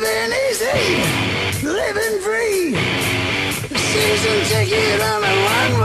living easy, living free. Season ticket on a one-way